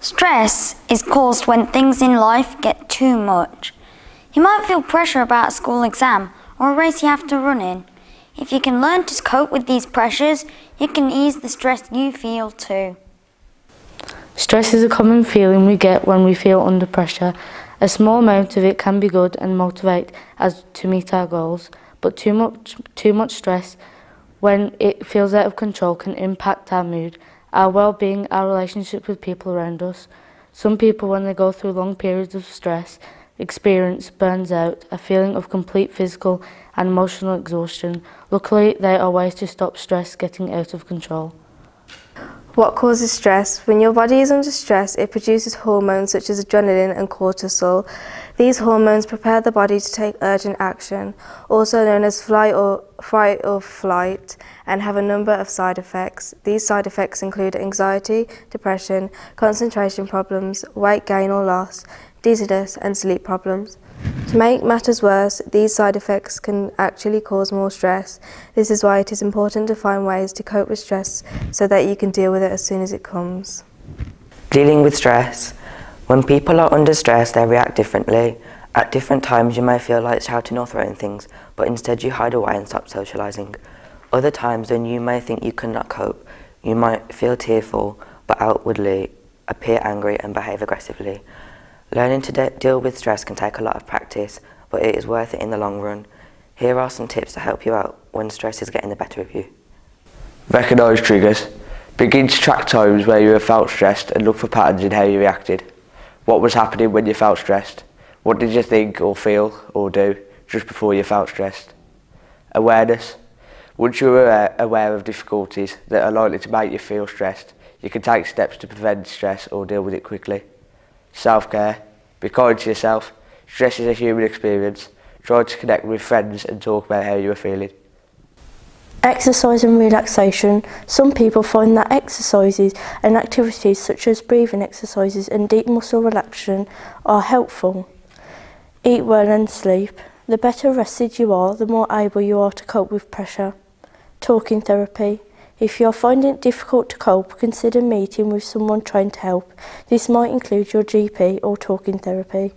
Stress is caused when things in life get too much. You might feel pressure about a school exam or a race you have to run in. If you can learn to cope with these pressures, you can ease the stress you feel too. Stress is a common feeling we get when we feel under pressure. A small amount of it can be good and motivate us to meet our goals, but too much, too much stress when it feels out of control can impact our mood, our well-being, our relationship with people around us. Some people, when they go through long periods of stress, experience burns out, a feeling of complete physical and emotional exhaustion. Luckily, there are ways to stop stress getting out of control. What causes stress? When your body is under stress, it produces hormones such as adrenaline and cortisol. These hormones prepare the body to take urgent action, also known as flight or, fight or flight, and have a number of side effects. These side effects include anxiety, depression, concentration problems, weight gain or loss, dizziness, and sleep problems. To make matters worse, these side effects can actually cause more stress. This is why it is important to find ways to cope with stress so that you can deal with it as soon as it comes. Dealing with stress. When people are under stress, they react differently. At different times, you may feel like shouting or throwing things, but instead you hide away and stop socialising. Other times, when you may think you cannot cope, you might feel tearful, but outwardly appear angry and behave aggressively. Learning to de deal with stress can take a lot of practice, but it is worth it in the long run. Here are some tips to help you out when stress is getting the better of you. Recognise triggers. Begin to track times where you have felt stressed and look for patterns in how you reacted. What was happening when you felt stressed? What did you think or feel or do just before you felt stressed? Awareness. Once you are aware of difficulties that are likely to make you feel stressed, you can take steps to prevent stress or deal with it quickly. Self-care. Be kind to yourself. Stress is a human experience. Try to connect with friends and talk about how you are feeling. Exercise and relaxation. Some people find that exercises and activities such as breathing exercises and deep muscle relaxation are helpful. Eat well and sleep. The better rested you are, the more able you are to cope with pressure. Talking therapy. If you are finding it difficult to cope, consider meeting with someone trying to help. This might include your GP or talking therapy.